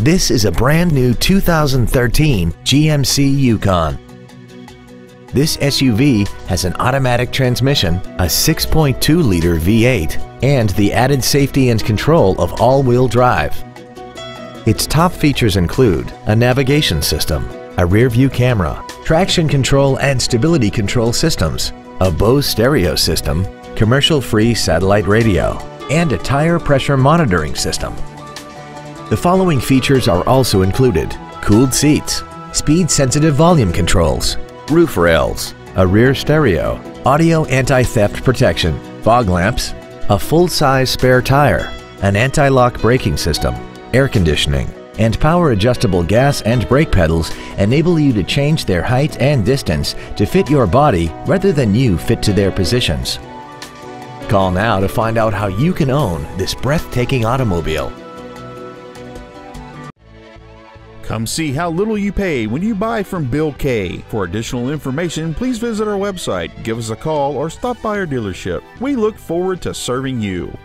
This is a brand new 2013 GMC Yukon. This SUV has an automatic transmission, a 6.2-liter V8, and the added safety and control of all-wheel drive. Its top features include a navigation system, a rear-view camera, traction control and stability control systems, a Bose stereo system, commercial-free satellite radio, and a tire pressure monitoring system. The following features are also included. Cooled seats, speed-sensitive volume controls, roof rails, a rear stereo, audio anti-theft protection, fog lamps, a full-size spare tire, an anti-lock braking system, air conditioning, and power adjustable gas and brake pedals enable you to change their height and distance to fit your body rather than you fit to their positions. Call now to find out how you can own this breathtaking automobile. Come see how little you pay when you buy from Bill Kay. For additional information, please visit our website, give us a call, or stop by our dealership. We look forward to serving you.